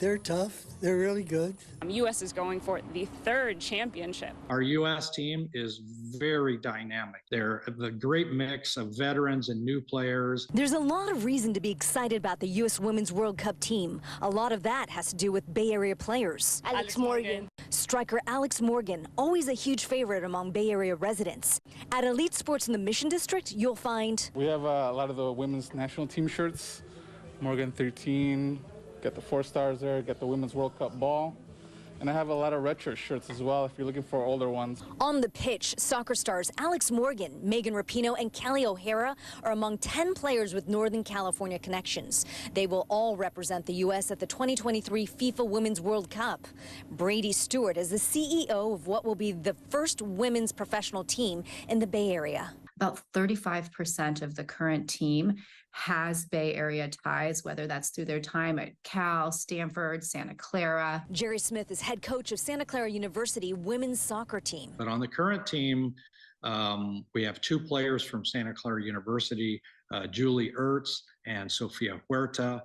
They're tough. They're really good. U.S. is going for the third championship. Our U.S. team is very dynamic. They're the great mix of veterans and new players. There's a lot of reason to be excited about the U.S. Women's World Cup team. A lot of that has to do with Bay Area players. Alex Morgan. Striker Alex Morgan, always a huge favorite among Bay Area residents. At Elite Sports in the Mission District, you'll find We have uh, a lot of the women's national team shirts. Morgan 13, got the four stars there, got the Women's World Cup ball. And I have a lot of retro shirts as well if you're looking for older ones. On the pitch, soccer stars Alex Morgan, Megan Rapinoe, and Kelly O'Hara are among 10 players with Northern California connections. They will all represent the U.S. at the 2023 FIFA Women's World Cup. Brady Stewart is the CEO of what will be the first women's professional team in the Bay Area. About 35% of the current team has Bay Area ties, whether that's through their time at Cal, Stanford, Santa Clara. Jerry Smith is head coach of Santa Clara University women's soccer team. But on the current team, um, we have two players from Santa Clara University, uh, Julie Ertz and Sofia Huerta.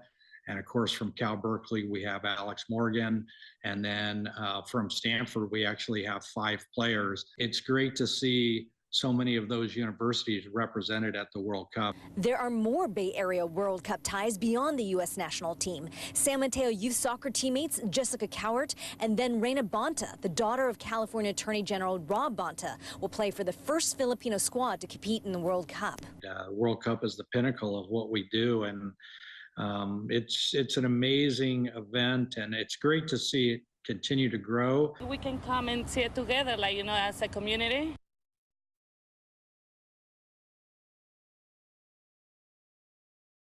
And of course, from Cal Berkeley, we have Alex Morgan. And then uh, from Stanford, we actually have five players. It's great to see so many of those universities represented at the World Cup. There are more Bay Area World Cup ties beyond the U.S. national team. San Mateo youth soccer teammates Jessica Cowart and then Reina Bonta, the daughter of California Attorney General Rob Bonta, will play for the first Filipino squad to compete in the World Cup. Uh, World Cup is the pinnacle of what we do, and um, it's it's an amazing event, and it's great to see it continue to grow. We can come and see it together, like, you know, as a community.